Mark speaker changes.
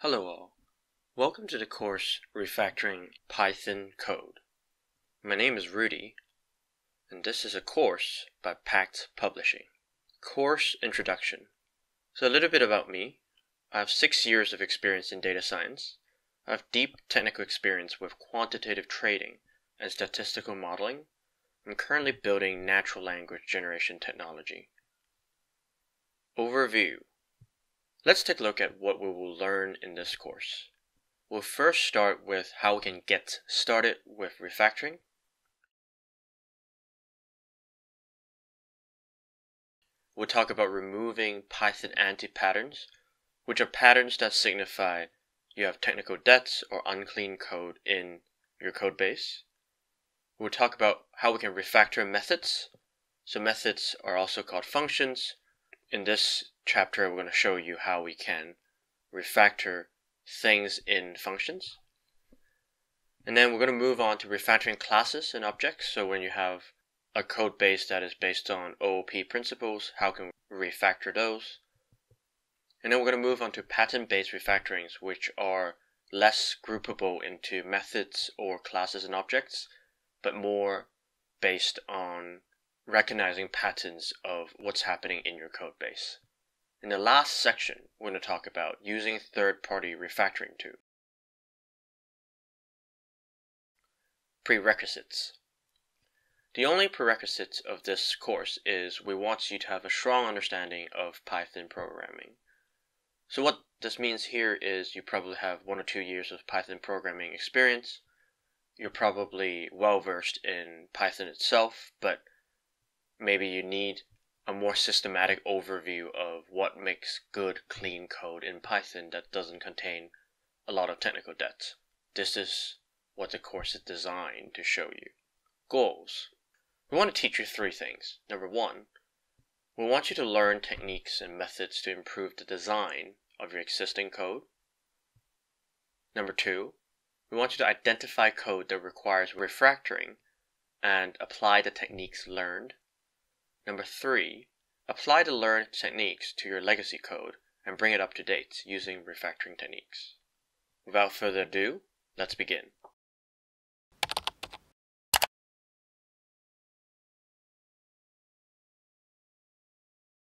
Speaker 1: Hello all. Welcome to the course Refactoring Python Code. My name is Rudy, and this is a course by Packt Publishing. Course Introduction. So a little bit about me. I have six years of experience in data science. I have deep technical experience with quantitative trading and statistical modeling. I'm currently building natural language generation technology. Overview Let's take a look at what we will learn in this course. We'll first start with how we can get started with refactoring. We'll talk about removing Python anti-patterns, which are patterns that signify you have technical debts or unclean code in your code base. We'll talk about how we can refactor methods. So methods are also called functions, in this chapter, we're going to show you how we can refactor things in functions. And then we're going to move on to refactoring classes and objects. So when you have a code base that is based on OOP principles, how can we refactor those? And then we're going to move on to pattern-based refactorings, which are less groupable into methods or classes and objects, but more based on recognizing patterns of what's happening in your code base. In the last section, we're going to talk about using third-party refactoring tools. Prerequisites. The only prerequisites of this course is we want you to have a strong understanding of Python programming. So what this means here is you probably have one or two years of Python programming experience. You're probably well versed in Python itself, but maybe you need a more systematic overview of what makes good, clean code in Python that doesn't contain a lot of technical debt. This is what the course is designed to show you. Goals. We want to teach you three things. Number one, we want you to learn techniques and methods to improve the design of your existing code. Number two, we want you to identify code that requires refactoring and apply the techniques learned Number three, apply the learned techniques to your legacy code and bring it up to date using refactoring techniques. Without further ado, let's begin.